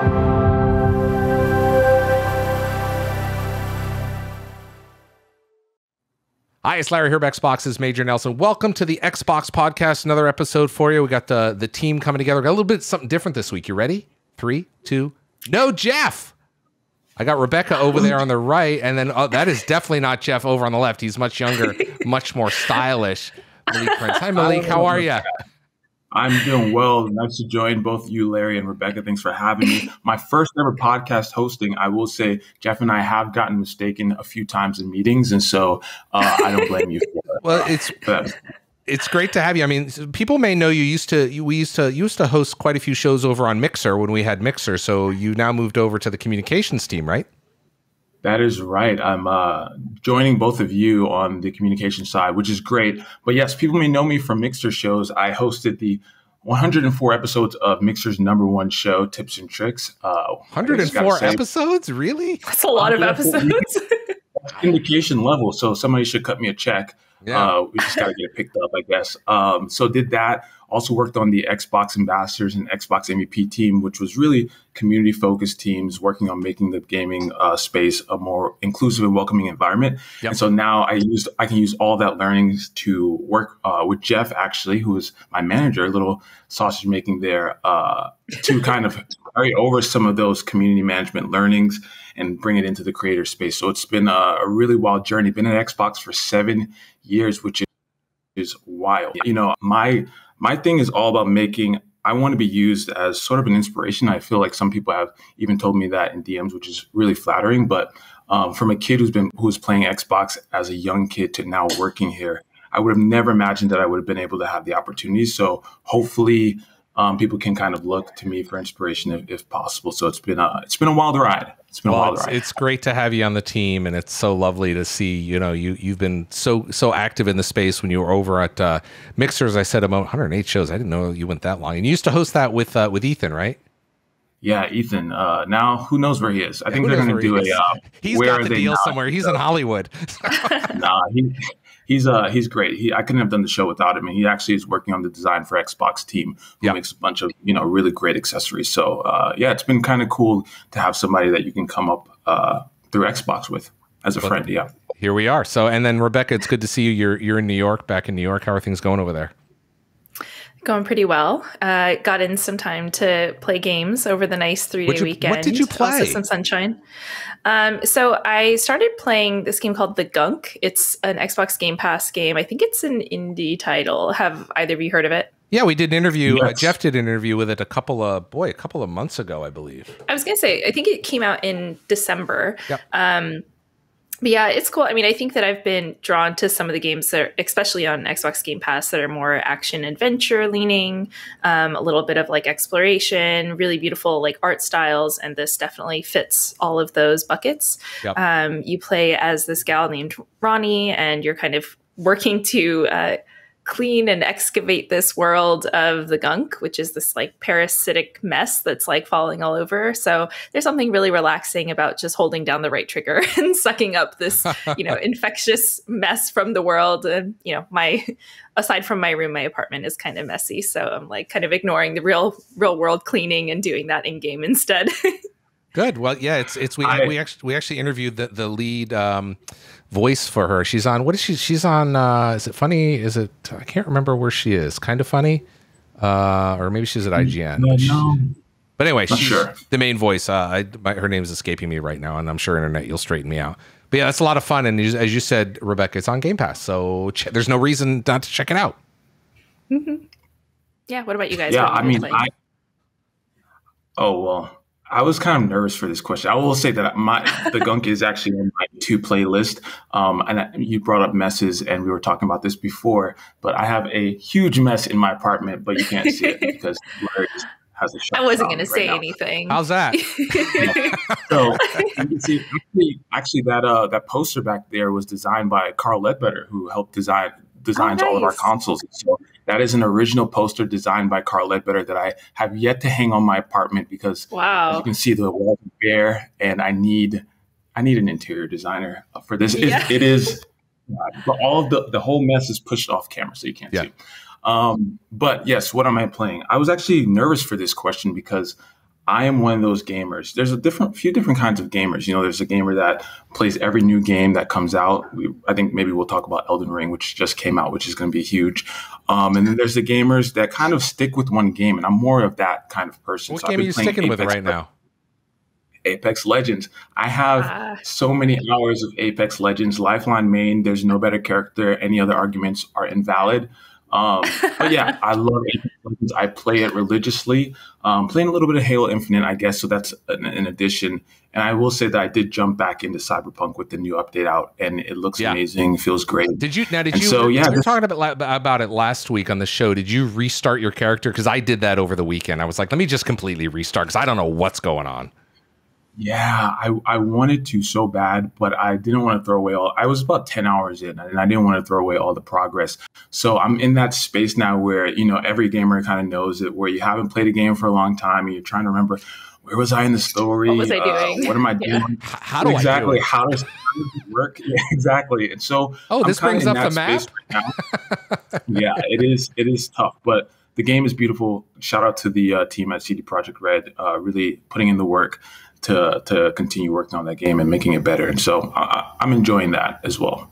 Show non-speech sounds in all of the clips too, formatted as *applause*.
Hi, it's Larry Hryb, Xbox's Major Nelson. Welcome to the Xbox Podcast. Another episode for you. We got the the team coming together. Got a little bit something different this week. You ready? Three, two, no, Jeff. I got Rebecca over there on the right, and then oh, that is definitely not Jeff over on the left. He's much younger, *laughs* much more stylish. Malik Prince. Hi, Malik. How are you? I'm doing well. Nice to join both you, Larry and Rebecca. Thanks for having me. *clears throat* My first ever podcast hosting. I will say, Jeff and I have gotten mistaken a few times in meetings, and so uh, I don't blame you for that. Well, it's *laughs* but, it's great to have you. I mean, people may know you used to we used to used to host quite a few shows over on Mixer when we had Mixer. So you now moved over to the communications team, right? That is right. I'm uh, joining both of you on the communication side, which is great. But yes, people may know me from Mixer shows. I hosted the 104 episodes of Mixer's number one show, Tips and Tricks. Uh, 104 say, episodes? Really? That's a lot of episodes. *laughs* Indication level. So somebody should cut me a check. Yeah. Uh, we just got to get it picked up, I guess. Um, so did that. Also worked on the Xbox ambassadors and Xbox MVP team, which was really community focused teams working on making the gaming uh, space a more inclusive and welcoming environment. Yep. And so now I used I can use all that learnings to work uh, with Jeff actually, who is my manager, a little sausage making there, uh, to kind of carry over some of those community management learnings and bring it into the creator space. So it's been a, a really wild journey. Been at Xbox for seven years, which is wild. You know, my my thing is all about making I want to be used as sort of an inspiration. I feel like some people have even told me that in DMs, which is really flattering. But um, from a kid who's been who's playing Xbox as a young kid to now working here, I would have never imagined that I would have been able to have the opportunity. So hopefully, um, people can kind of look to me for inspiration if, if, possible. So it's been a it's been a wild ride. It's been well, a wild it's, ride. It's great to have you on the team, and it's so lovely to see. You know, you you've been so so active in the space when you were over at uh, Mixers. I said about 108 shows. I didn't know you went that long. And you used to host that with uh, with Ethan, right? Yeah, Ethan. Uh, now who knows where he is? I yeah, think they're going to do a. Uh, *laughs* He's got the deal somewhere. He's so. in Hollywood. *laughs* nah, he, he's uh he's great. He I couldn't have done the show without him. And he actually is working on the design for Xbox team, who yep. makes a bunch of you know really great accessories. So uh, yeah, it's been kind of cool to have somebody that you can come up uh, through Xbox with as a well, friend. Yeah. Here we are. So and then Rebecca, it's good to see you. You're you're in New York, back in New York. How are things going over there? Going pretty well. Uh, got in some time to play games over the nice three day weekend. What did you play? Also some sunshine. Um, so I started playing this game called The Gunk. It's an Xbox Game Pass game. I think it's an indie title. Have either of you heard of it? Yeah, we did an interview. Uh, yes. Uh, Jeff did an interview with it a couple of boy, a couple of months ago, I believe. I was gonna say, I think it came out in December. Yep. Um, but yeah, it's cool. I mean, I think that I've been drawn to some of the games that, are, especially on Xbox Game Pass, that are more action adventure leaning, um, a little bit of like exploration, really beautiful like art styles, and this definitely fits all of those buckets. Yep. Um, you play as this gal named Ronnie, and you're kind of working to uh, clean and excavate this world of the gunk, which is this like parasitic mess that's like falling all over. So there's something really relaxing about just holding down the right trigger *laughs* and sucking up this, you know, *laughs* infectious mess from the world. And, you know, my aside from my room, my apartment is kind of messy. So I'm like kind of ignoring the real real world cleaning and doing that in game instead. *laughs* Good. Well, yeah, it's it's we I, we actually we actually interviewed the the lead um, voice for her. She's on what is she? She's on. Uh, is it funny? Is it? I can't remember where she is. Kind of funny, uh, or maybe she's at IGN. No, no. But anyway, she's sure. the main voice. Uh, I, my, her name's escaping me right now, and I'm sure internet you'll straighten me out. But yeah, that's a lot of fun, and as you said, Rebecca, it's on Game Pass, so ch- there's no reason not to check it out. Mm-hmm. Yeah. What about you guys? Yeah, I mean, I. Oh well, I was kind of nervous for this question. I will say that my the gunk is actually on my two playlist. Um, and I, you brought up messes, and we were talking about this before. But I have a huge mess in my apartment, but you can't see it *laughs* because Larry has a I wasn't going to say now. anything. How's that? *laughs* so you can see actually, actually that uh, that poster back there was designed by Carl Ledbetter, who helped design designs oh, nice. all of our consoles. So that is an original poster designed by Carl Ledbetter that I have yet to hang on my apartment because wow. you can see the walls are bare, and I need I need an interior designer for this. Yeah. It, it is but all of the the whole mess is pushed off camera, so you can't yeah. see. Um, but yes, what am I playing? I was actually nervous for this question because I am one of those gamers. There's a different few different kinds of gamers. You know, there's a gamer that plays every new game that comes out. We, I think maybe we'll talk about Elden Ring, which just came out, which is going to be huge. Um, and then there's the gamers that kind of stick with one game, and I'm more of that kind of person. What so game are you sticking Apex with right now? Apex Legends. I have ah. so many hours of Apex Legends. Lifeline main. There's no better character. Any other arguments are invalid. Um, but yeah, *laughs* I love Apex Legends. I play it religiously. Um, playing a little bit of Halo Infinite, I guess. So that's an, an, addition. And I will say that I did jump back into Cyberpunk with the new update out, and it looks yeah. amazing. Feels great. Did you now? Did and you? So yeah, we were talking about about it last week on the show. Did you restart your character? Because I did that over the weekend. I was like, let me just completely restart because I don't know what's going on. Yeah, I, I wanted to so bad, but I didn't want to throw away all. I was about ten hours in, and I didn't want to throw away all the progress. So I'm in that space now where you know every gamer kind of knows it, where you haven't played a game for a long time, and you're trying to remember where was I in the story? What was I doing? Uh, what am I *laughs* doing? Yeah. How do exactly? Do how, does, how does it work? *laughs* Yeah, exactly. And so, oh, this brings up the map. Right *laughs* yeah, it is. It is tough, but the game is beautiful. Shout out to the uh, team at CD Projekt Red, uh, really putting in the work to to continue working on that game and making it better. And so I, am enjoying that as well.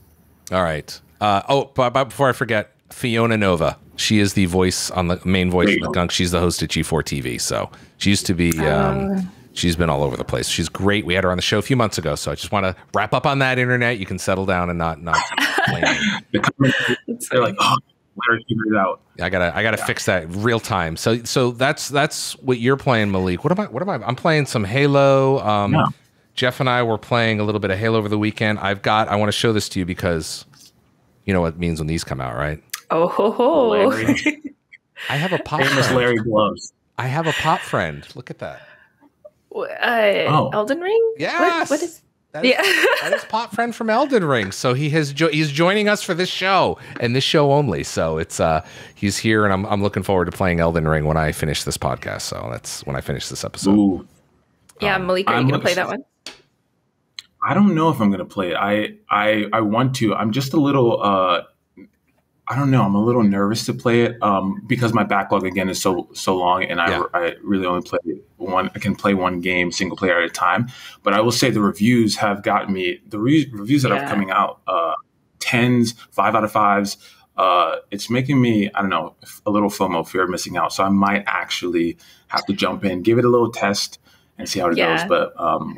All right. Uh, oh, but, but, before I forget, Fiona Nova. She is the voice on the main voice of the gunk. She's the host at G4 TV. So she used to be. Um, uh. She's been all over the place. She's great. We had her on the show a few months ago, so I just want to wrap up on that internet. You can settle down and not not. *laughs* They're like, oh, let figure it out. I gotta I gotta yeah. fix that real time. So so that's that's what you're playing, Malik. What am I? What am I? I'm playing some Halo. Um, yeah. Jeff and I were playing a little bit of Halo over the weekend. I've got. I want to show this to you because you know what it means when these come out, right? Oh ho ho! *laughs* I have a pop. Famous Larry gloves. I have a pop friend. Look at that. Uh, oh. Elden Ring. Yes. What, what is? That is, yeah. *laughs* that is Pot Friend from Elden Ring. So he has jo- he's joining us for this show and this show only. So it's uh he's here and I'm I'm looking forward to playing Elden Ring when I finish this podcast. So that's when I finish this episode. Ooh. Yeah, um, Malik, are you gonna play that one? I don't know if I'm gonna play it. I I I want to. I'm just a little uh I don't know. I'm a little nervous to play it um, because my backlog again is so so long, and I, yeah. I really only play one. I can play one game single player at a time. But I will say the reviews have gotten me the re- reviews that yeah. are coming out uh, tens, five out of fives. Uh, it's making me I don't know a little FOMO, fear of missing out. So I might actually have to jump in, give it a little test, and see how it yeah. goes. But um,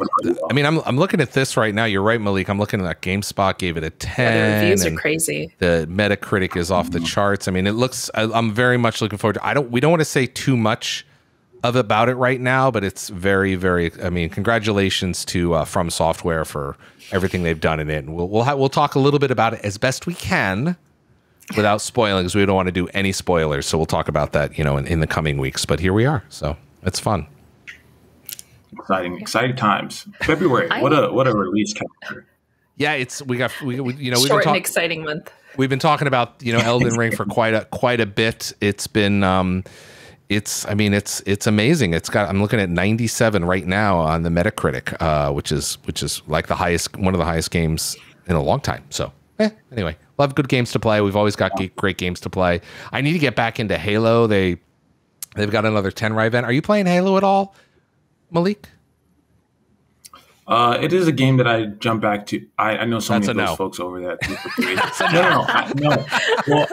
I mean, I'm I'm looking at this right now. You're right, Malik. I'm looking at that GameSpot gave it a ten. Yeah, the reviews are crazy. The Metacritic is off mm-hmm. the charts. I mean, it looks. I, am very much looking forward to. I don't. We don't want to say too much of about it right now, but it's very, very. I mean, congratulations to uh, From Software for everything they've done in it, and we'll we'll ha- we'll talk a little bit about it as best we can. Without spoiling, because we don't want to do any spoilers, so we'll talk about that, you know, in, in the coming weeks. But here we are, so it's fun exciting, exciting times. February, what a what a release calendar. Yeah, it's we got we, we you know we've short been talk- exciting month. We've been talking about you know Elden Ring for *laughs* quite a quite a bit. It's been um, it's I mean it's it's amazing. It's got I'm looking at 97 right now on the Metacritic, uh, which is which is like the highest one of the highest games in a long time. So eh, anyway, love good games to play. We've always got great games to play. I need to get back into Halo. They they've got another Tenrai event. Are you playing Halo at all? Malik? Uh, it is a game that I jump back to. I, I know so That's many of those no. folks over *laughs* that. no, no, no, no. Well,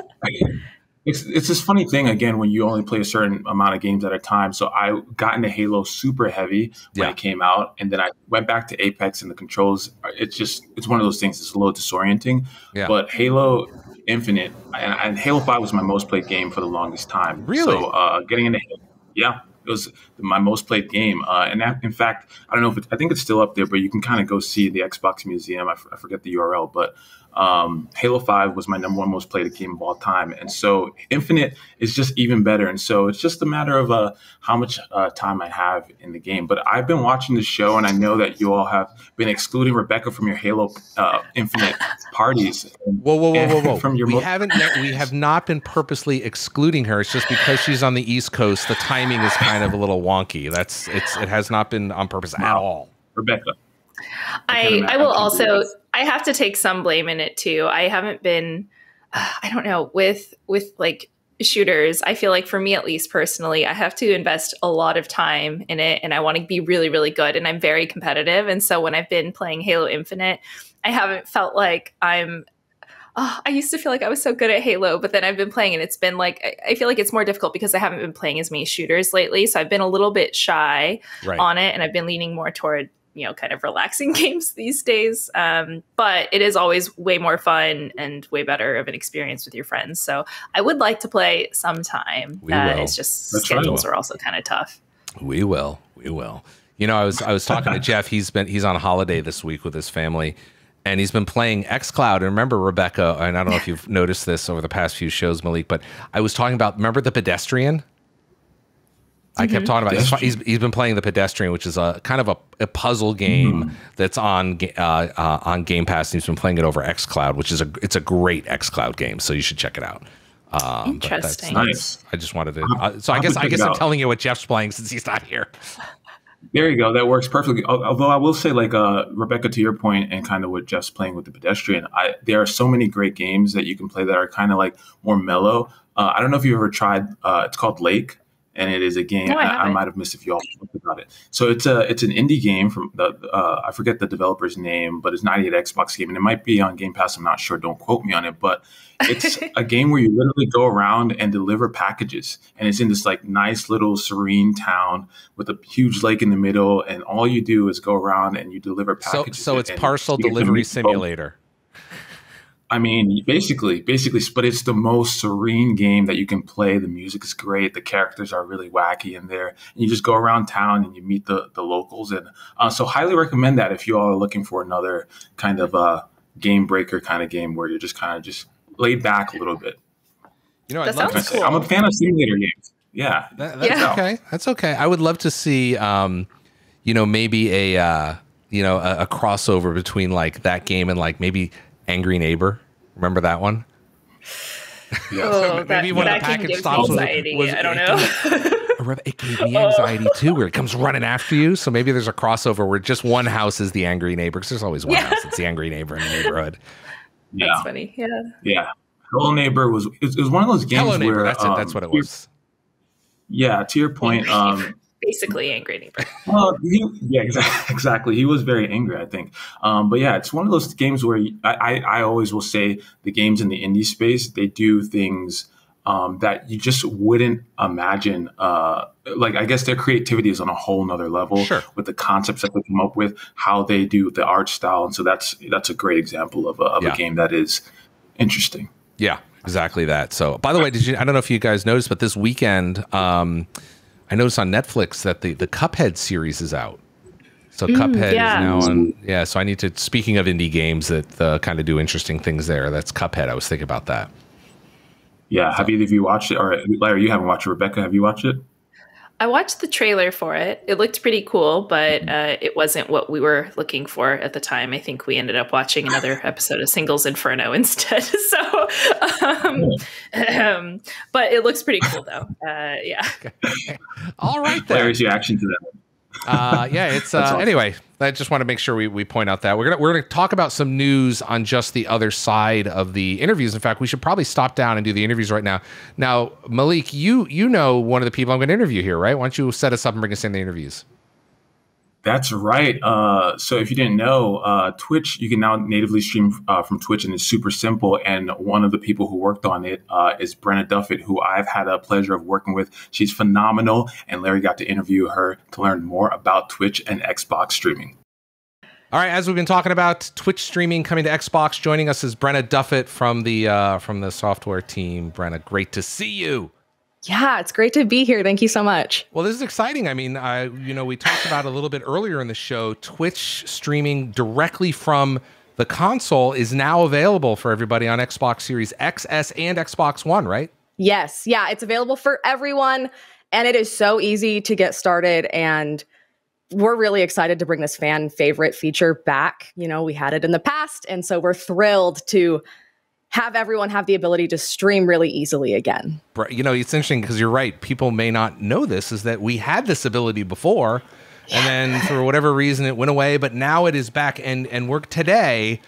it's it's this funny thing again when you only play a certain amount of games at a time. So I got into Halo super heavy when yeah. it came out, and then I went back to Apex and the controls. It's just it's one of those things. It's a little disorienting. Yeah. But Halo Infinite and, and Halo Five was my most played game for the longest time. Really? So uh, getting into yeah, it was my most played game. Uh, and that, in fact, I don't know if I think it's still up there, but you can kind of go see the Xbox Museum. I, f- I forget the URL, but um, Halo 5 was my number one most played game of all time. And so Infinite is just even better. And so it's just a matter of uh, how much uh, time I have in the game. But I've been watching the show, and I know that you all have been excluding Rebecca from your Halo uh, Infinite parties. Whoa, whoa, whoa, whoa, whoa. From your we, mo- haven't, we have not been purposely excluding her. It's just because she's on the East Coast, the timing is kind of a little wonky. That's it's It has not been on purpose wow. at all. Rebecca. I, I, will also I have to take some blame in it too. I haven't been uh, I don't know with with like shooters, I feel like for me at least personally, I have to invest a lot of time in it and I want to be really, really good. And I'm very competitive. And so when I've been playing Halo Infinite, I haven't felt like I'm oh, I used to feel like I was so good at Halo, but then I've been playing and it's been like I feel like it's more difficult because I haven't been playing as many shooters lately. So I've been a little bit shy right. on it and I've been leaning more toward you know kind of relaxing *laughs* games these days um, but it is always way more fun and way better of an experience with your friends so i would like to play sometime we uh, will. it's just That's schedules right. are also kind of tough we will we will you know i was i was talking to *laughs* jeff he's been he's on holiday this week with his family and he's been playing xCloud. And remember, Rebecca, and I don't know if you've *laughs* noticed this over the past few shows, Malik, but I was talking about, remember the pedestrian? I kept mm-hmm. talking about he's, he's, he's been playing the pedestrian, which is a kind of a, a puzzle game mm. that's on uh, uh, on Game Pass. And he's been playing it over XCloud, which is a it's a great XCloud game. So you should check it out. Um, Interesting. nice. I just wanted to. Uh, so I guess I guess I'm telling you what Jeff's playing since he's not here. There you go. That works perfectly. Although I will say, like uh, Rebecca, to your point, and kind of what Jeff's playing with the pedestrian, I, there are so many great games that you can play that are kind of like more mellow. Uh, I don't know if you've ever tried. Uh, it's called Lake and it is a game. No, I, I, I, might have missed if you all talked about it. So it's a it's an indie game from the uh, I forget the developer's name, but it's ID@Xbox game, and it might be on Game Pass. I'm not sure. Don't quote me on it, but it's *laughs* a game where you literally go around and deliver packages, and it's in this like nice little serene town with a huge lake in the middle, and all you do is go around and you deliver packages. So, so it's parcel delivery simulator. I mean, basically, basically, but it's the most serene game that you can play. The music is great. The characters are really wacky in there. And you just go around town and you meet the, the locals. And uh, so, highly recommend that if you all are looking for another kind of uh, game breaker kind of game where you're just kind of just laid back a little bit. You know, that sounds cool. I'm a fan of simulator games. Yeah, that, that's yeah. okay. That's okay. I would love to see, um, you know, maybe a uh, you know a, a crossover between like that game and like maybe Angry Neighbor. Remember that one? Yeah. Oh, Maybe that, one of the package stops was, was, I don't know. it gave me anxiety too, where it comes running after you. So maybe there's a crossover where just one house is the angry neighbor, because there's always one yeah. house that's the angry neighbor in the neighborhood. Yeah. That's funny. Yeah. Yeah. Hello Neighbor was it was one of those games Hello Neighbor, where that's um, it. That's what it was. Yeah, to your point, *laughs* um, basically angry neighbor. *laughs* well, he, yeah, exactly, *laughs* exactly. He was very angry, I think. Um, but yeah, it's one of those games where I, I, I, always will say the games in the indie space they do things um, that you just wouldn't imagine. Uh, like I guess their creativity is on a whole nother level sure. with the concepts that they come up with, how they do the art style, and so that's that's a great example of a, of yeah. a game that is interesting. Yeah, exactly that. So, by the way, did you? I don't know if you guys noticed, but this weekend. Um, I noticed on Netflix that the the Cuphead series is out. So mm, Cuphead yeah. is now on. Yeah, so I need to. Speaking of indie games that uh, kind of do interesting things there, that's Cuphead. I was thinking about that. Yeah, have either of you watched it? Or Larry, you haven't watched it. Rebecca, have you watched it? I watched the trailer for it. It looked pretty cool, but uh, it wasn't what we were looking for at the time. I think we ended up watching another *laughs* episode of Singles Inferno *laughs* instead. *laughs* so, um, um, but it looks pretty cool though. Uh, yeah. All right. Then. Larry's reaction to that uh, yeah, it's uh, awesome. anyway. I just want to make sure we, we point out that we're gonna we're gonna talk about some news on just the other side of the interviews. In fact, we should probably stop down and do the interviews right now. Now, Malik, you you know one of the people I'm going to interview here, right? Why don't you set us up and bring us in the interviews? That's right. Uh, so if you didn't know, uh, Twitch, you can now natively stream uh, from Twitch and it's super simple. And one of the people who worked on it uh, is Brenna Duffitt, who I've had a pleasure of working with. She's phenomenal. And Larry got to interview her to learn more about Twitch and Xbox streaming. All right, as we've been talking about Twitch streaming coming to Xbox, joining us is Brenna Duffitt from the uh, from the software team. Brenna, great to see you. Yeah, it's great to be here. Thank you so much. Well, this is exciting. I mean, I you know, we talked about a little bit earlier in the show, Twitch streaming directly from the console is now available for everybody on Xbox Series X, S, and Xbox One, right? Yes. Yeah, it's available for everyone and it is so easy to get started and we're really excited to bring this fan favorite feature back. You know, we had it in the past and so we're thrilled to have everyone have the ability to stream really easily again. You know, it's interesting because you're right. People may not know this is that we had this ability before and then for whatever reason it went away, but now it is back and and work today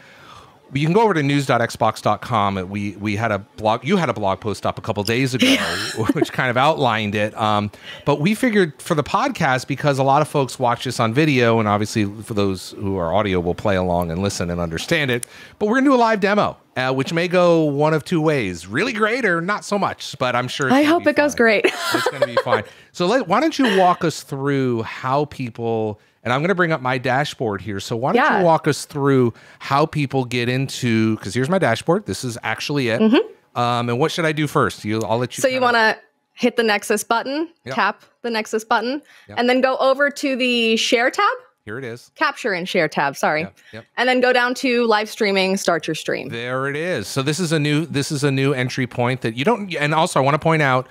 you can go over to news.xbox.com. We we had a blog. You had a blog post up a couple days ago, *laughs* which kind of outlined it. Um, but we figured for the podcast because a lot of folks watch this on video, and obviously for those who are audio will play along and listen and understand it. But we're gonna do a live demo, uh, which may go one of two ways: really great or not so much. But I'm sure. I hope it fine. goes great. it's gonna be fine. *laughs* So let, why don't you walk us through how people and I'm going to bring up my dashboard here. So why don't yeah. you walk us through how people get into? Because here's my dashboard. This is actually it. Mm-hmm. Um, and what should I do first? You, I'll let you. So you want to hit the Nexus button, yep. tap the Nexus button, yep. and then go over to the Share tab. Here it is. Capture and Share tab. Sorry. Yep. Yep. And then go down to live streaming. Start your stream. There it is. So this is a new. This is a new entry point that you don't. And also, I want to point out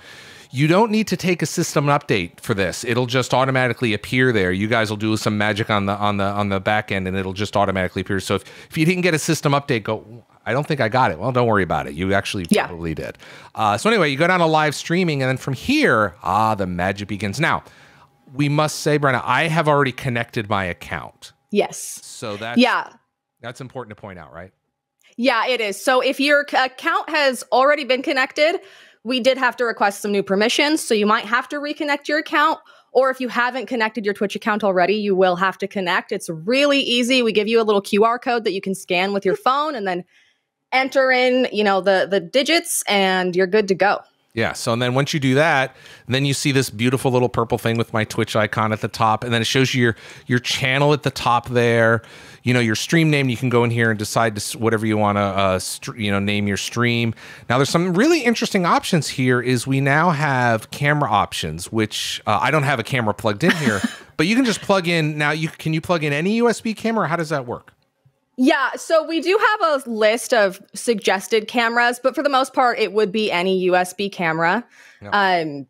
you don't need to take a system update for this. It'll just automatically appear there. You guys will do some magic on the on the on the back end and it'll just automatically appear. So if, if you didn't get a system update, go I don't think I got it. Well, don't worry about it. You actually yeah. probably did. Uh, so anyway, you go down to live streaming, and then from here, ah, the magic begins. Now, we must say, Brenna, I have already connected my account. Yes. So that yeah, that's important to point out, right? Yeah, it is. So if your account has already been connected, we did have to request some new permissions. So you might have to reconnect your account. Or if you haven't connected your Twitch account already, you will have to connect. It's really easy. We give you a little QR code that you can scan with your *laughs* phone and then enter in, you know, the the digits and you're good to go. Yeah. So and then once you do that, then you see this beautiful little purple thing with my Twitch icon at the top, and then it shows you your your channel at the top there. You know your stream name. You can go in here and decide to whatever you want to uh, you know name your stream. Now there's some really interesting options here. Is we now have camera options, which uh, I don't have a camera plugged in here, *laughs* but you can just plug in. Now you can you plug in any USB camera? How does that work? Yeah, so we do have a list of suggested cameras, but for the most part, it would be any USB camera. Yep. Um,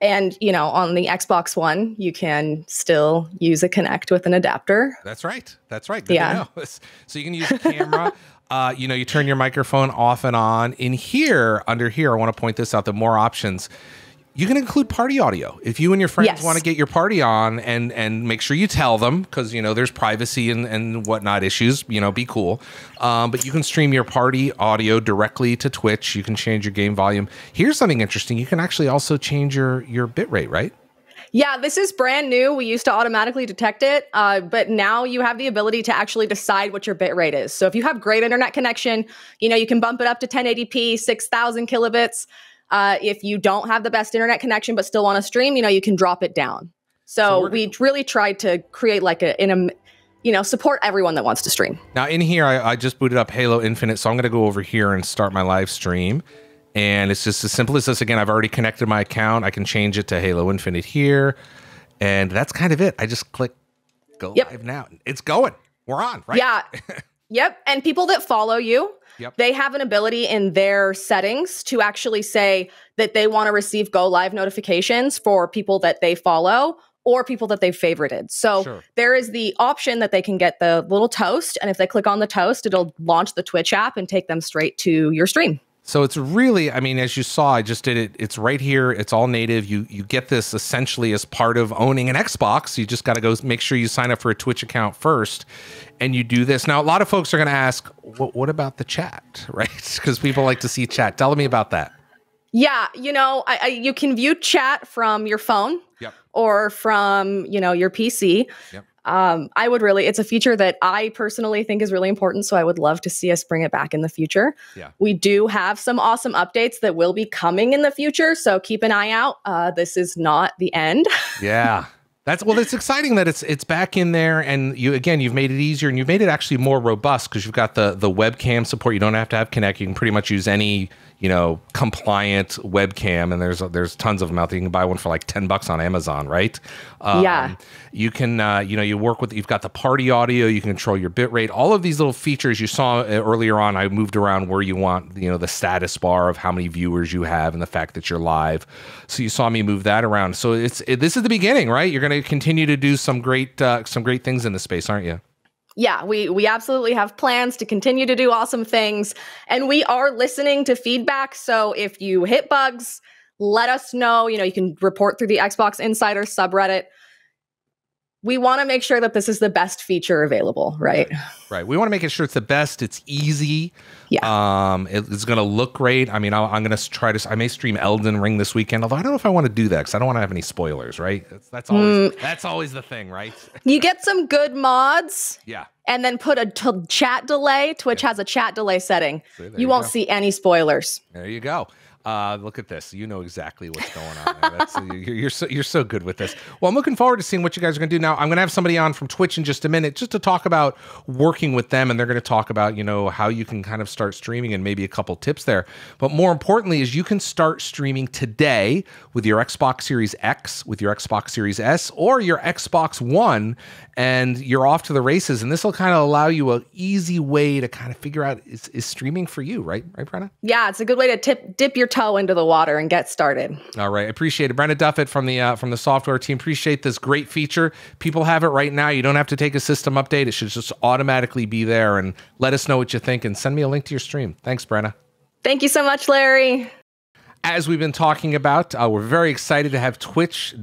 and you know, on the Xbox One, you can still use a Kinect with an adapter. That's right. That's right. Good yeah. *laughs* So you can use a camera. *laughs* uh, you know, you turn your microphone off and on. In here, under here, I want to point this out: the more options you can include party audio if you and your friends yes. want to get your party on and and make sure you tell them because you know there's privacy and and whatnot issues you know be cool um, but you can stream your party audio directly to twitch you can change your game volume here's something interesting you can actually also change your your bit rate right yeah, this is brand new. We used to automatically detect it, uh, but now you have the ability to actually decide what your bit rate is. So if you have great internet connection, you know you can bump it up to 1080p, 6,000 kilobits. Uh, if you don't have the best internet connection but still want to stream, you know, you can drop it down. So, so we really tried to create like a in a you know support everyone that wants to stream. Now in here, I, I just booted up Halo Infinite, so I'm going to go over here and start my live stream. And it's just as simple as this. Again, I've already connected my account. I can change it to Halo Infinite here, and that's kind of it. I just click go yep. live now. It's going. We're on, right? Yeah. *laughs* yep. And people that follow you, Yep. They have an ability in their settings to actually say that they want to receive go live notifications for people that they follow or people that they've favorited. So sure. there is the option that they can get the little toast. And if they click on the toast, it'll launch the Twitch app and take them straight to your stream. So it's really, I mean, as you saw, I just did it. It's right here. It's all native. You you get this essentially as part of owning an Xbox. You just got to go make sure you sign up for a Twitch account first, and you do this. Now, a lot of folks are going to ask, what, what about the chat, *laughs* right? Because people like to see chat. Tell me about that. Yeah, you know, I, I, you can view chat from your phone yep. or from you know your PC. Yep um, I would really, it's a feature that I personally think is really important. So I would love to see us bring it back in the future. Yeah. We do have some awesome updates that will be coming in the future. So keep an eye out. Uh, this is not the end. *laughs* yeah. That's well. It's exciting that it's it's back in there, and you again you've made it easier, and you've made it actually more robust because you've got the the webcam support. You don't have to have Kinect. You can pretty much use any you know compliant webcam and there's there's tons of them out there. You can buy one for like 10 bucks on amazon right? Um, yeah. you can uh, you know you work with you've got the party audio you can control your bit rate all of these little features you saw uh, earlier on i moved around where you want you know the status bar of how many viewers you have and the fact that you're live. So you saw me move that around. So it's it, this is the beginning right? You're going to continue to do some great uh, some great things in the space aren't you yeah, we we absolutely have plans to continue to do awesome things and we are listening to feedback. So if you hit bugs, let us know. You know, you can report through the Xbox Insider subreddit. We want to make sure that this is the best feature available, right? Right. We want to make it sure it's the best. It's easy. Yeah. Um, it, it's going to look great. I mean, i am going to try to. I may stream Elden Ring this weekend, although I don't know if I want to do that because I don't want to have any spoilers. Right. That's, that's always mm. that's always the thing, right? *laughs* you get some good mods. Yeah. And then put a t- chat delay. Twitch yeah. has a chat delay setting. You, you, won't go. see any spoilers. There you go. Uh, look at this. You know exactly what's going on. You're, you're, so you're so good with this. Well, I'm looking forward to seeing what you guys are going to do. Now, I'm going to have somebody on from Twitch in just a minute, just to talk about working with them, and they're going to talk about you know how you can kind of start streaming and maybe a couple tips there. But more importantly, is you can start streaming today with your Xbox Series X, with your Xbox Series S, or your Xbox One, and you're off to the races. And this will kind of allow you an easy way to kind of figure out is, is streaming for you, right? Right, Brenna? Yeah, it's a good way to tip dip your toe into the water and get started. All right, appreciate it, Brenda Duffitt from the uh, from the software team. Appreciate this great feature. People have it right now. You don't have to take a system update. It should just automatically be there. And let us know what you think and send me a link to your stream. Thanks, Brenna. Thank you so much, Larry. As we've been talking about, uh, we're very excited to have Twitch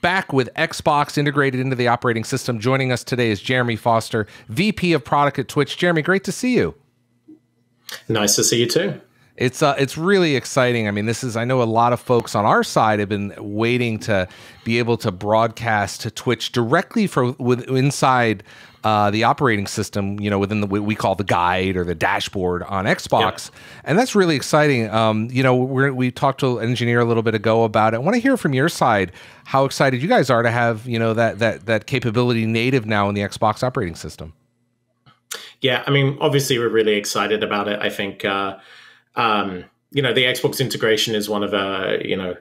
back with Xbox integrated into the operating system. Joining us today is Jeremy Forrester, VP of Product at Twitch. Jeremy, great to see you. Nice to see you too. It's uh, it's really exciting. I mean, this is I know a lot of folks on our side have been waiting to be able to broadcast to Twitch directly for with inside uh, the operating system. You know, within the what we call the guide or the dashboard on Xbox, and that's really exciting. Um, you know, we we talked to an engineer a little bit ago about it. I want to hear from your side how excited you guys are to have you know that that that capability native now in the Xbox operating system. Yeah, I mean, obviously we're really excited about it. I think. Uh, um, you know, the Xbox integration is one of a, you know,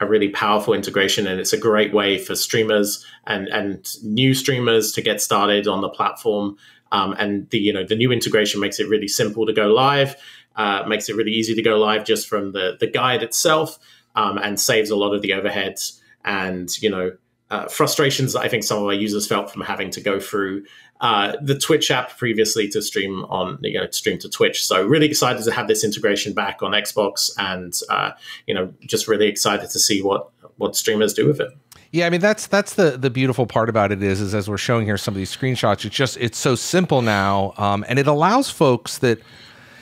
a really powerful integration and it's a great way for streamers and, and new streamers to get started on the platform. Um, and the, you know, the new integration makes it really simple to go live, uh, makes it really easy to go live just from the, the guide itself um, and saves a lot of the overheads and, you know, uh, frustrations that I think some of our users felt from having to go through uh, the Twitch app previously to stream on, you know, to stream to Twitch. So really excited to have this integration back on Xbox, and uh, you know, just really excited to see what what streamers do with it. Yeah, I mean that's that's the the beautiful part about it is is as we're showing here some of these screenshots. It's just it's so simple now, um, and it allows folks that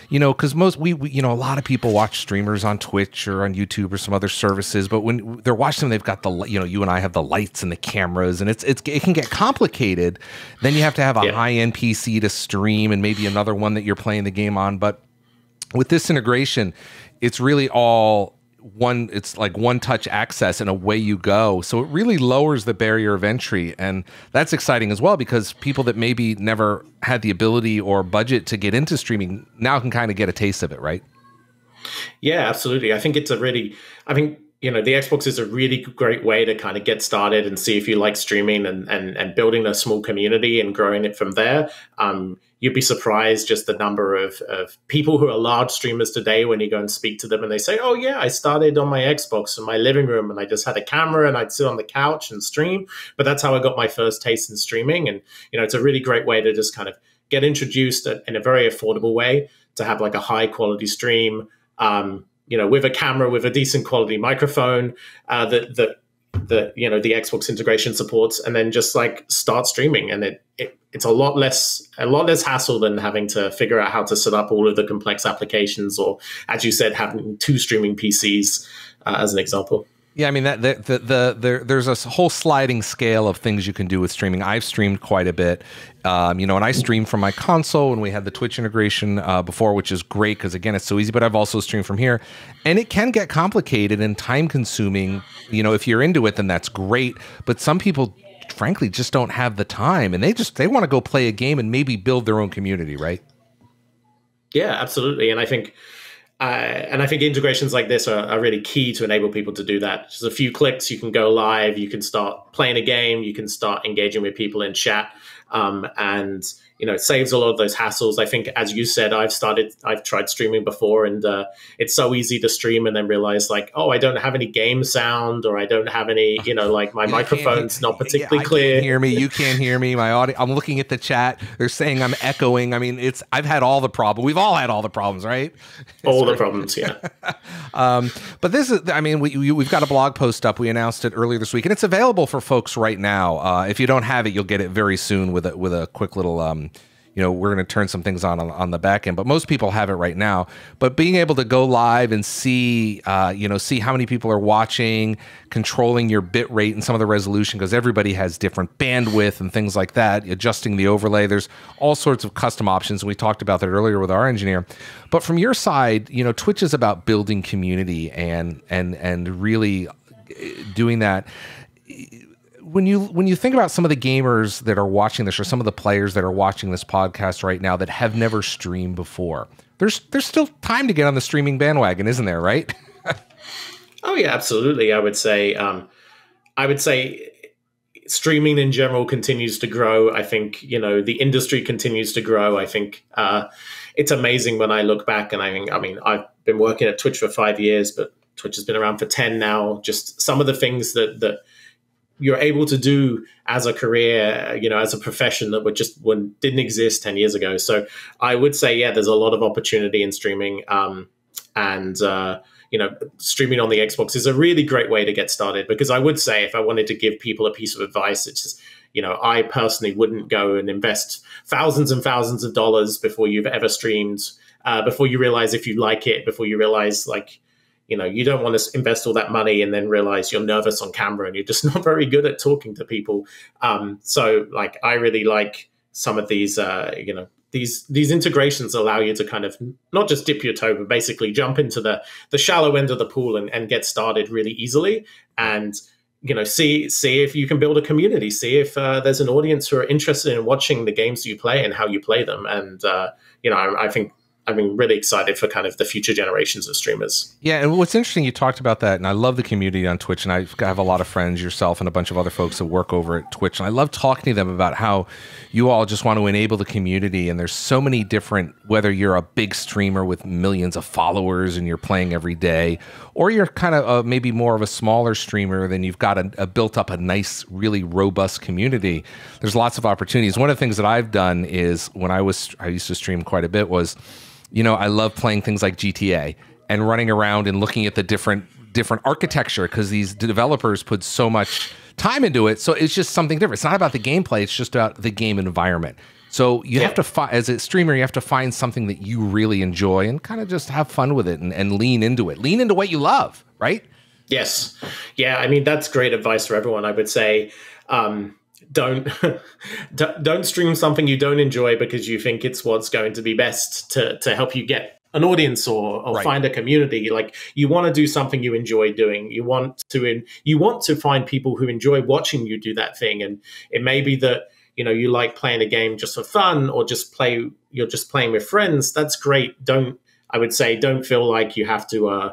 you know, because most we, we, you know, a lot of people watch streamers on Twitch or on YouTube or some other services, but when they're watching them, they've got the, you know, you and I have the lights and the cameras, and it's it's it can get complicated. Then you have to have a yeah. high end PC to stream, and maybe another one that you're playing the game on. But with this integration, it's really all one it's like one touch access and away you go. So it really lowers the barrier of entry. And that's exciting as well because people that maybe never had the ability or budget to get into streaming now can kind of get a taste of it right? Yeah absolutely. I think it's a really i think you know the xbox is a really great way to kind of get started and see if you like streaming and and, and building a small community and growing it from there. Um, you'd be surprised just the number of, of people who are large streamers today when you go and speak to them and they say, Oh, yeah, I started on my Xbox in my living room and I just had a camera and I'd sit on the couch and stream. But that's how I got my first taste in streaming. And, you know, it's a really great way to just kind of get introduced in a very affordable way to have like a high quality stream. Um, you know, with a camera, with a decent quality microphone, uh, that that that you know the Xbox integration supports, and then just like start streaming, and it, it it's a lot less a lot less hassle than having to figure out how to set up all of the complex applications, or as you said, having two streaming PCs uh, as an example. Yeah, I mean that the, the, the, the, there's a whole sliding scale of things you can do with streaming. I've streamed quite a bit, um, you know, and I stream from my console, and we had the Twitch integration uh, before, which is great because again, it's so easy. But I've also streamed from here, and it can get complicated and time consuming. You know, if you're into it, then that's great. But some people, frankly, just don't have the time, and they just they want to go play a game and maybe build their own community, right? Yeah, absolutely, and I think uh, and I think integrations like this are, are, really key to enable people to do that. Just a few clicks, you can go live, you can start playing a game, you can start engaging with people in chat, um, and you know, it saves a lot of those hassles. I think, as you said, I've started, I've tried streaming before, and uh, it's so easy to stream and then realize like, oh, I don't have any game sound, or I don't have any, you know, like my *laughs* microphone's not particularly yeah, clear. hear me? You can't hear me. My audio. I'm looking at the chat. They're saying I'm echoing. I mean, it's. I've had all the problems. We've all had all the problems, right? *laughs* All the problems, yeah. *laughs* um, but this is. I mean, we, we have got a blog post up. We announced it earlier this week, and it's available for folks right now. Uh, if you don't have it, you'll get it very soon with a with a quick little. Um, you know we're going to turn some things on, on, on the back end but most people have it right now. But being able to go live and see uh, you know see how many people are watching controlling your bit rate and some of the resolution because everybody has different bandwidth and things like that adjusting the overlay. There's all sorts of custom options we talked about that earlier with our engineer. But from your side you know twitch is about building community and and and really eh, doing that when you when you think about some of the gamers that are watching this or some of the players that are watching this podcast right now that have never streamed before there's there's still time to get on the streaming bandwagon isn't there right? *laughs* Oh yeah absolutely. I would say um, i would say streaming in general continues to grow. I think you know the industry continues to grow. I think uh, it's amazing when i look back and i mean i mean i've been working at twitch for five years but twitch has been around for 10 now. Just some of the things that that you're able to do as a career, you know, as a profession that would just didn't exist ten years ago. So I would say, yeah, there's a lot of opportunity in streaming, um, and uh, you know, streaming on the Xbox is a really great way to get started. Because I would say, if I wanted to give people a piece of advice, it's just you know, I personally wouldn't go and invest thousands and thousands of dollars before you've ever streamed, uh, before you realize if you like it, before you realize like you know you don't want to invest all that money and then realize you're nervous on camera and you're just *laughs* not very good at talking to people. Um, so like i really like some of these uh, you know these these integrations allow you to kind of not just dip your toe but basically jump into the the shallow end of the pool and, and get started really easily. And you know see see if you can build a community see if uh, there's an audience who are interested in watching the games you play and how you play them. And uh, you know I, I think I mean, really excited for kind of the future generations of streamers. Yeah, and what's interesting, you talked about that, and I love the community on Twitch, and I have a lot of friends, yourself, and a bunch of other folks that work over at Twitch, and I love talking to them about how you all just want to enable the community, and there's so many different, whether you're a big streamer with millions of followers and you're playing every day, or you're kind of a, maybe more of a smaller streamer, then you've got a, a built up a nice, really robust community. There's lots of opportunities. One of the things that I've done is when I was, I used to stream quite a bit was you know, I love playing things like GTA and running around and looking at the different different architecture because these developers put so much time into it. So it's just something different. It's not about the gameplay; it's just about the game environment. So you yeah. have to find, as a streamer, you have to find something that you really enjoy and kind of just have fun with it and, and lean into it. Lean into what you love, right? Yes. Yeah. I mean, that's great advice for everyone. I would say, um, *laughs* don't don't stream something you don't enjoy because you think it's what's going to be best to to help you get an audience or, or right. find a community. Like you want to do something you enjoy doing. You want to in, you want to find people who enjoy watching you do that thing. And it may be that you know you like playing a game just for fun or just play you're just playing with friends. That's great. Don't i would say don't feel like you have to uh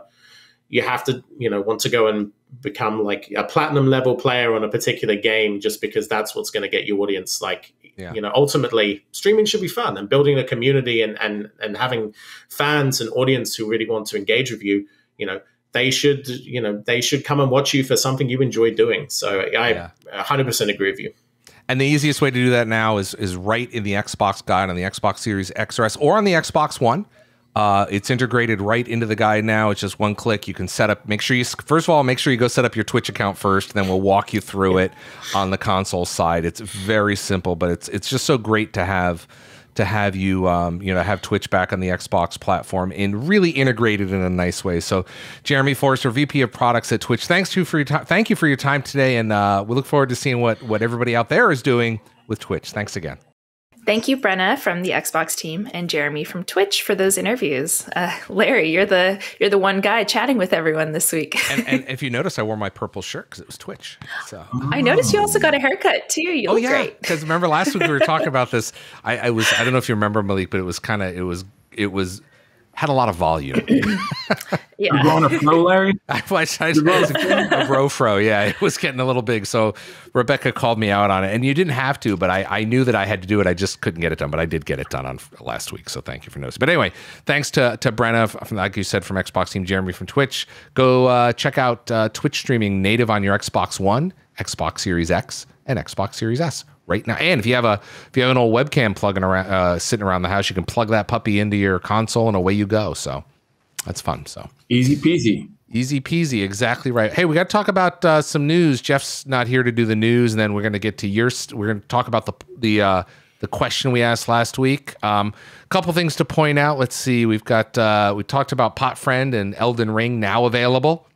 you have to you know want to go and become like a platinum level player on a particular game just because that's what's going to get your audience like yeah. you know ultimately streaming should be fun and building a community and and and having fans and audience who really want to engage with you you know they should you know they should come and watch you for something you enjoy doing so i yeah. 100% agree with you and the easiest way to do that now is is right in the Xbox guide on the Xbox Series XS or on the Xbox One. Uh, it's integrated right into the guide now. It's just one click. You can set up. Make sure you first of all make sure you go set up your Twitch account first. Then we'll walk you through it on the console side. It's very simple, but it's it's just so great to have to have you um, you know have Twitch back on the Xbox platform and really integrated in a nice way. So, Jeremy Forrester, VP of Products at Twitch, thanks you for your time. Thank you for your time today, and uh, we look forward to seeing what what everybody out there is doing with Twitch. Thanks again. Thank you, Brenna from the Xbox team, and Jeremy from Twitch for those interviews. Uh, Larry, you're the you're the one guy chatting with everyone this week. and, and, *laughs* if you notice, I wore my purple shirt because it was Twitch. So I noticed you also got a haircut too. You oh yeah, because remember last week we were talking *laughs* about this. I, I was I don't know if you remember Malik, but it was kind of it was it was had a lot of volume. *clears throat* yeah. You're going *laughs* a pro, Larry? I, I, I, a bro fro. Yeah, it was getting a little big. So Rebecca called me out on it, and you didn't have to, but I, I knew that I had to do it. I just couldn't get it done, but I did get it done on last week. So thank you for noticing. But anyway, thanks to to Brenna, from, like you said, from Xbox Team, Jeremy from Twitch. Go uh, check out uh, Twitch streaming native on your Xbox One, Xbox Series X, and Xbox Series S right now. And if you have a if you have an old webcam plugging around uh, sitting around the house, you can plug that puppy into your console and away you go. So that's fun. So easy peasy. Easy peasy, exactly right. Hey, we got to talk about uh, some news. Jeff's not here to do the news, and then we're going to get to your. we we're going to talk about the the uh, the question we asked last week. A um, couple things to point out. Let's see. We've got uh, we talked about Pot Friend and Elden Ring now available.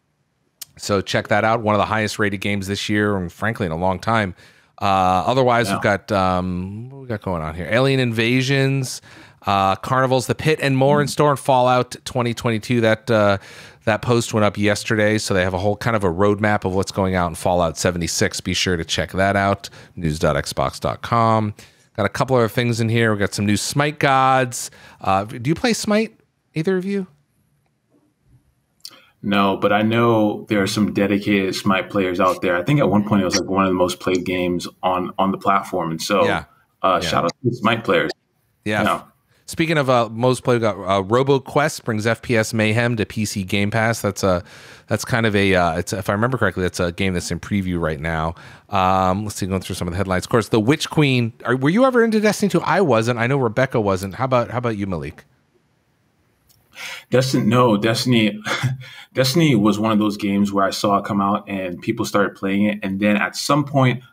So check that out. One of the highest rated games this year, and frankly, in a long time. Uh, otherwise, yeah. we've got um, what we got going on here: Alien Invasions, uh, Carnivals, The Pit, and more mm. in store in Fallout 2022. That uh, that post went up yesterday, so they have a whole kind of a roadmap of what's going out in Fallout 76. Be sure to check that out. News.xbox.com. Got a couple other things in here. We got some new Smite gods. Uh, do you play Smite? Either of you? No, but I know there are some dedicated Smite players out there. I think at one point it was like one of the most played games on on the platform, and so yeah. Uh, yeah. shout out to Smite players. Yeah. Know. Speaking of uh, most played, got uh, RoboQuest brings FPS Mayhem to PC Game Pass. That's a that's kind of a uh, it's if I remember correctly, that's a game that's in preview right now. Um, let's see, going through some of the headlines. Of course, the Witch Queen. Are, were you ever into Destiny 2? I wasn't. I know Rebecca wasn't. How about how about you, Malik? Destiny, no, Destiny, *laughs* Destiny was one of those games where I saw it come out and people started playing it, and then at some point,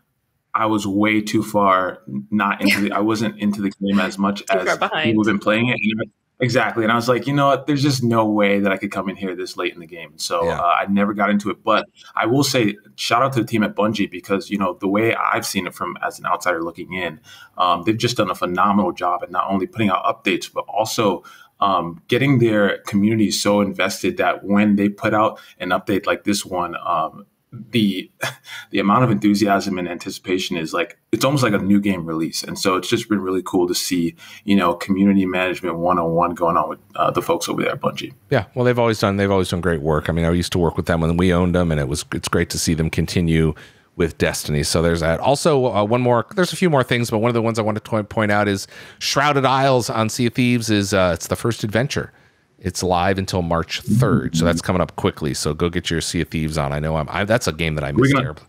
I was way too far not into the. I wasn't into the game as much as people have been playing it. And exactly, and I was like, you know what? There's just no way that I could come in here this late in the game. So yeah. uh, I never got into it. But I will say, shout out to the team at Bungie because you know the way I've seen it from as an outsider looking in, um, they've just done a phenomenal job at not only putting out updates but also um, getting their community so invested that when they put out an update like this one, um, the *laughs* the amount of enthusiasm and anticipation is like it's almost like a new game release, and so it's just been really cool to see you know community management one on one going on with uh, the folks over there at Bungie. Yeah, well, they've always done they've always done great work. I mean, I used to work with them when we owned them, and it was it's great to see them continue with Destiny. So there's that. Also, uh, one more. There's a few more things, but one of the ones I want to point out is Shrouded Isles on Sea of Thieves. Is uh, it's the first adventure. It's live until March 3rd, so that's coming up quickly. So go get your Sea of Thieves on. I know I'm. I, that's a game that I missed gonna, terribly.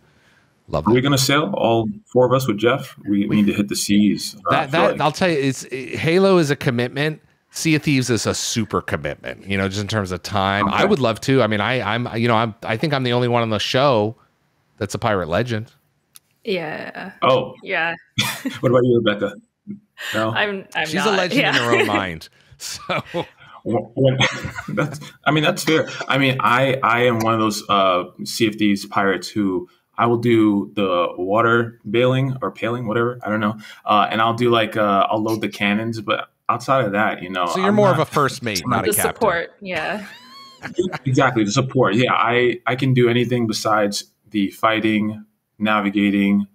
Love. Are we going to sail all four of us with Jeff? We, we need to hit the seas. That, that like. I'll tell you, it's Halo is a commitment. Sea of Thieves is a super commitment. You know, just in terms of time. Okay. I would love to. I mean, I, I'm. You know, I'm. I think I'm the only one on the show that's a pirate legend. Yeah. Oh. Yeah. *laughs* *laughs* what about you, Rebecca? No. I'm. I'm She's not. a legend yeah. in her own *laughs* mind. So. that's, I mean, that's fair. I mean, I I am one of those uh, CFDs pirates who I will do the water bailing or paling, whatever. I don't know. Uh, and I'll do like uh, I'll load the cannons, but outside of that, you know. So you're I'm more not, of a first mate, not the a captain. support. Yeah. exactly the support. Yeah, I I can do anything besides the fighting, navigating,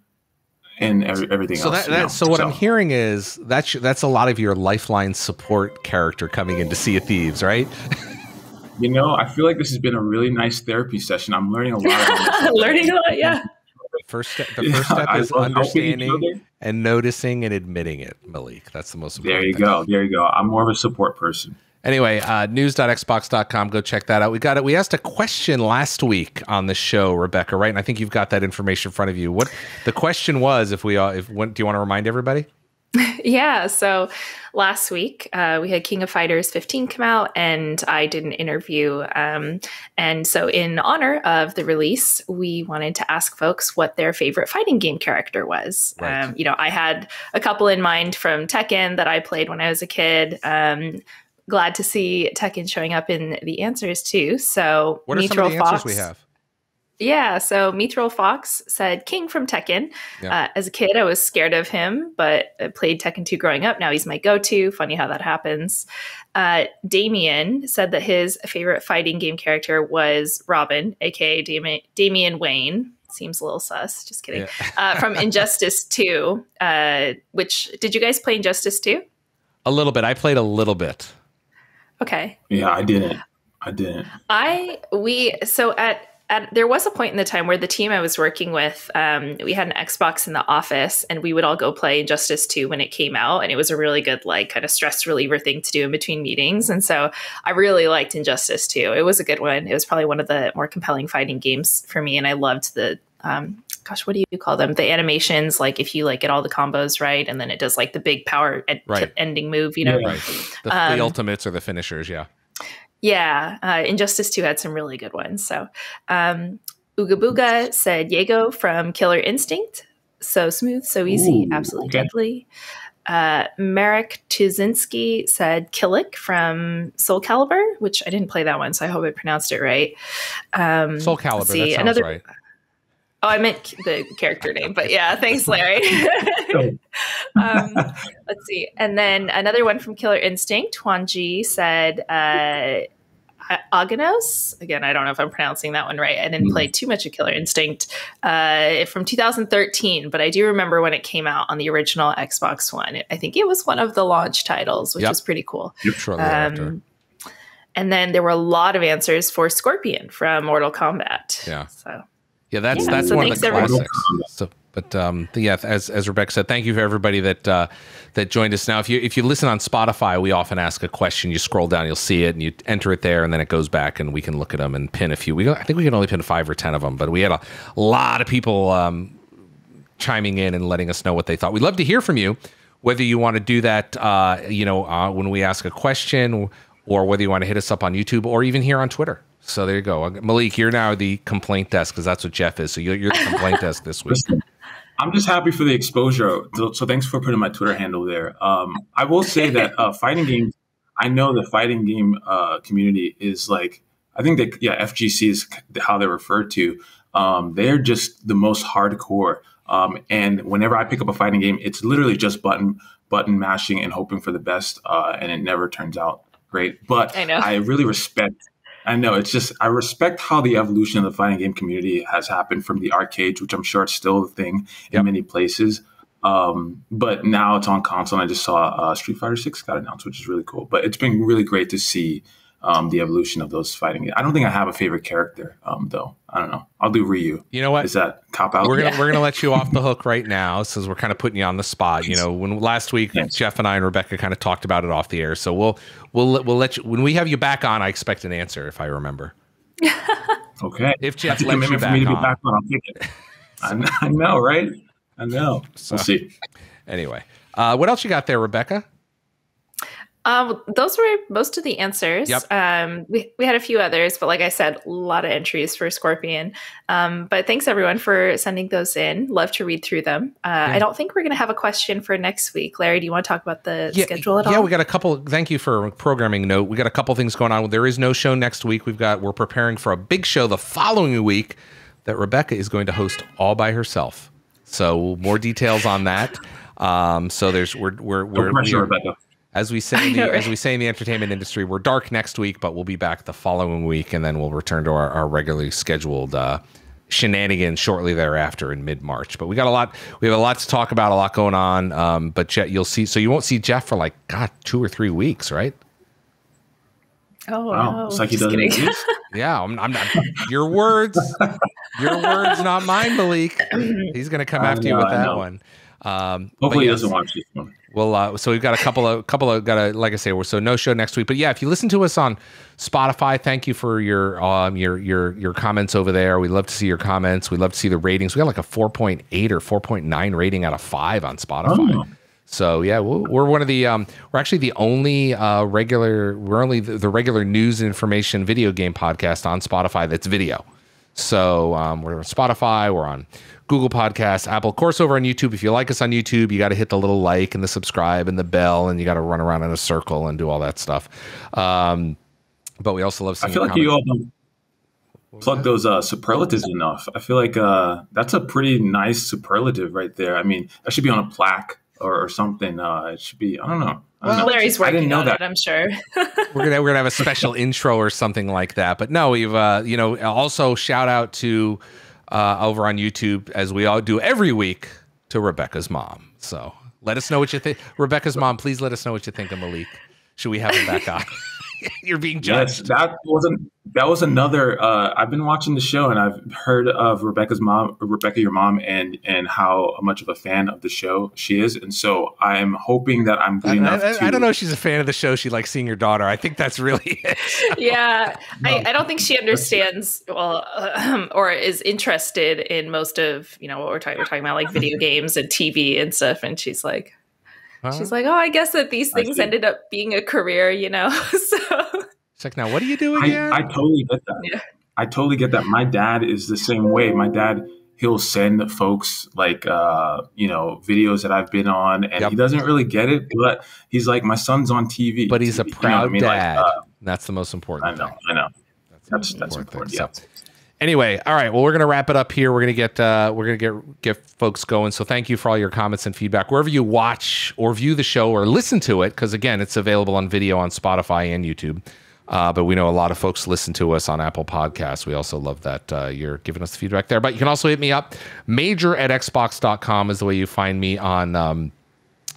and every, everything so else. That, that so what so. I'm hearing is that's that's a lot of your lifeline support character coming into Sea of Thieves, right? *laughs* you know, I feel like this has been a really nice therapy session. I'm learning a lot. *laughs* learning a lot, yeah. *laughs* First step, the first step is understanding and noticing and admitting it, Malik. That's the most important. There you thing. go. There you go. I'm more of a support person. Anyway, uh, news.xbox.com. Go check that out. We got it. We asked a question last week on the show, Rebecca, right? And I think you've got that information in front of you. What the question was? If we, uh, if when, do you want to remind everybody? *laughs* yeah. So last week uh, we had King of Fighters 15 come out, and I did an interview. Um, and so, in honor of the release, we wanted to ask folks what their favorite fighting game character was. Right. Um, you know, I had a couple in mind from Tekken that I played when I was a kid. Um, glad to see Tekken showing up in the answers too. So what are some of the Fox, answers we have? Yeah, so Mithril Fox said King from Tekken. Yeah. Uh, as a kid, I was scared of him, but I played Tekken 2 growing up. Now he's my go to. Funny how that happens. Uh, Damien said that his favorite fighting game character was Robin, aka Dam- Damian Wayne. Seems a little sus. Just kidding. Yeah. uh, from Injustice *laughs* 2, uh, which did you guys play Injustice 2? A little bit. I played a little bit. Okay. Yeah, I didn't. I didn't. I we so at at, there was a point in the time where the team I was working with, um, we had an Xbox in the office, and we would all go play Injustice 2 when it came out, and it was a really good like kind of stress reliever thing to do in between meetings. And so I really liked Injustice 2. It was a good one. It was probably one of the more compelling fighting games for me, and I loved the um, gosh, what do you call them? The animations, like if you like get all the combos right, and then it does like the big power ed- right. ending move, you know, yeah, right. the, um, the, ultimates or the finishers, yeah. Yeah, uh, Injustice 2 had some really good ones. So, um, Ooga Booga said Jago from Killer Instinct. So smooth, so easy, Ooh, absolutely okay. deadly. Uh, Marek Tuzinski said Kilik from Soul Calibur, which I didn't play that one, so I hope I pronounced it right. Um, Soul Calibur, see, that sounds another, right. Oh, I meant the character name, but yeah, thanks, Larry. *laughs* *laughs* um, let's see. And then another one from Killer Instinct, Huan Ji said, uh, Aganos. Again, I don't know if I'm pronouncing that one right. I didn't mm. play too much of Killer Instinct uh, from 2013, but I do remember when it came out on the original Xbox One. I think it was one of the launch titles, which yep. was pretty cool. Yep, um, and then there were a lot of answers for Scorpion from Mortal Kombat. Yeah. So yeah, that's yeah, that's so one of the classics. So, but um, yeah, as as Rebecca said, thank you for everybody that uh, that joined us. Now, if you if you listen on Spotify, we often ask a question. You scroll down, you'll see it, and you enter it there, and then it goes back, and we can look at them and pin a few. We I think we can only pin five or ten of them, but we had a lot of people um, chiming in and letting us know what they thought. We'd love to hear from you, whether you want to do that, uh, you know, uh, when we ask a question, or whether you want to hit us up on YouTube or even here on Twitter. So there you go. Malik, you're now the complaint desk because that's what Jeff is. So you're, you're the complaint *laughs* desk this week. I'm just happy for the exposure. So, so thanks for putting my Twitter handle there. Um, I will say that uh, fighting games, I know the fighting game uh, community is like, I think that, yeah, FGC is how they're referred to. Um, they're just the most hardcore. Um, and whenever I pick up a fighting game, it's literally just button button mashing and hoping for the best. Uh, and it never turns out great. But I, know I really respect I know it's just I respect how the evolution of the fighting game community has happened from the arcade, which I'm sure it's still a thing yep. in many places. Um, but now it's on console. And I just saw uh, Street Fighter Six got announced, which is really cool. But it's been really great to see um, the evolution of those fighting. I don't think I have a favorite character, um, though. I don't know. I'll do Ryu. You know what? Is that cop out? We're gonna yeah. we're gonna let you off the *laughs* hook right now, since we're kind of putting you on the spot. You know, when last week yes. Jeff and I and Rebecca kind of talked about it off the air, so we'll we'll we'll let you when we have you back on. I expect an answer if I remember. *laughs* okay. If Jeff That's lets you back, on. back on, I'll take it. I know, right? I know. So, we'll see. Anyway, uh, what else you got there, Rebecca? Um, those were most of the answers. Yep. Um, we, we had a few others, but like I said, a lot of entries for Scorpion. Um, but thanks everyone for sending those in. Love to read through them. Uh, yeah. I don't think we're going to have a question for next week. Larry, do you want to talk about the yeah, schedule at yeah, all? Yeah, we got a couple. Thank you for programming note. We got a couple things going on. There is no show next week. We've got we're preparing for a big show the following week that Rebecca is going to host all by herself. So more details on that. Um, so there's we're we're, we're, we're Rebecca as we say, *laughs* the, know, right? as we say in the entertainment industry, we're dark next week, but we'll be back the following week, and then we'll return to our, our regularly scheduled uh, shenanigans shortly thereafter in mid March. But we got a lot. We have a lot to talk about, a lot going on. Um, but Je- you'll see. So you won't see Jeff for like God two or three weeks, right? Oh wow! No, it's like he doesn't. *laughs* yeah, I'm, I'm not. Your words, your words, not mine, Malik. *laughs* He's gonna come after know, you with that one. Um, Hopefully, yes, he doesn't watch this one. Well, uh, so we've got a couple of couple of got a like I say, we're so no show next week. But yeah, if you listen to us on Spotify, thank you for your um your your your comments over there. We love to see your comments. We love to see the ratings. We got like a four point eight or four point nine rating out of five on Spotify. Oh. So yeah, we're one of the um, we're actually the only uh, regular we're only the, the regular news and information video game podcast on Spotify that's video. So um, we're on Spotify. We're on Google Podcasts, Apple. Of course, over on YouTube. If you like us on YouTube, you got to hit the little like and the subscribe and the bell, and you got to run around in a circle and do all that stuff. Um, but we also love. I feel like you all don't plug those uh, superlatives enough. I feel like uh, that's a pretty nice superlative right there. I mean, that should be on a plaque or, or something. Uh, it should be. I don't know. Well, Larry's working I didn't know on that. it. I'm sure. *laughs* we're gonna we're gonna have a special intro or something like that. But no, we've uh, you know also shout out to uh, over on YouTube, as we all do every week, to Rebecca's mom. So let us know what you think. Rebecca's mom, please let us know what you think of Malik. Should we have him back on? *laughs* *laughs* You're being judged. Yes, that wasn't that was another. Uh, I've been watching the show and I've heard of Rebecca's mom, Rebecca, your mom, and and how much of a fan of the show she is, and so I'm hoping that I'm good I, enough. I, to, I, don't know if she's a fan of the show. She likes seeing your daughter. I think that's really *laughs* it. yeah, no. I, I, don't think she understands well, um, or is interested in most of you know what we're talking. We're talking about like video games and TV and stuff, and she's like. Huh? She's like, oh, I guess that these things ended up being a career, you know. *laughs* so it's like, now what do you do again? I, I totally get that. Yeah. I totally get that. My dad is the same way. My dad, he'll send folks like uh, you know videos that I've been on, and yep. he doesn't really get it, but he's like, my son's on TV. But he's a proud you know I mean? dad. Like, uh, that's the most important. I know. Thing. I know. That's that's, that's important. important yeah. So, anyway, all right. Well, we're gonna wrap it up here. We're gonna get uh, we're gonna get get folks going. So thank you for all your comments and feedback wherever you watch or view the show or listen to it, because again, it's available on video on Spotify and YouTube. Uh, but we know a lot of folks listen to us on Apple Podcasts. We also love that uh, you're giving us the feedback there. But you can also hit me up. Major at xbox.com is the way you find me on. Um,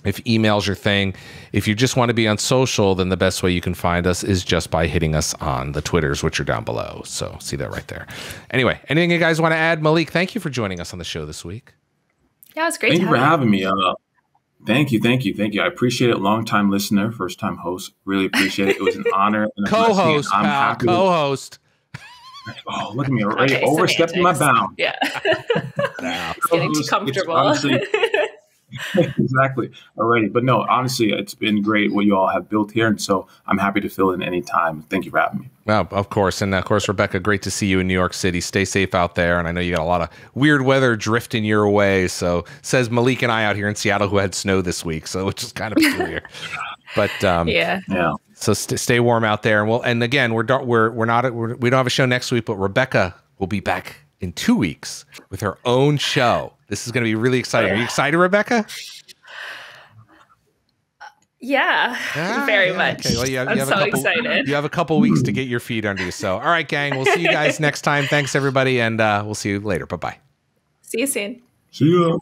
if email's your thing, if you just want to be on social, then the best way you can find us is just by hitting us on the Twitters, which are down below. So see that right there. Anyway, anything you guys want to add? Malik, thank you for joining us on the show this week. Yeah, it was great. Thank you for having me. Uh, thank you, thank you, thank you. I appreciate it. Long time listener, first time host. Really appreciate it. It was an honor. co-host, pal, co-host. Oh, look at me already okay, overstepping my bound. Yeah. *laughs* it's getting too comfortable. *laughs* *laughs* exactly. Already but no honestly it's been great what you all have built here and so i'm happy to fill in any time thank you for having me. Well of course. And of course rebecca great to see you in new york city. Stay safe out there and i know you got a lot of weird weather drifting your way so says malik and i out here in seattle who had snow this week so which is kind of peculiar. *laughs* But um, yeah. Yeah. so st- stay warm out there and we'll and again we're we're we're not we're, we don't have a show next week but rebecca will be back in two weeks with her own show this is going to be really exciting. Are you excited, Rebecca? Yeah, ah, very yeah. much. Okay. Well, you have, I'm you have so a couple, excited. You have a couple weeks to get your feet under you. So, all right, gang. We'll see you guys *laughs* next time. Thanks, everybody, and uh, we'll see you later. Bye bye. See you soon. See you.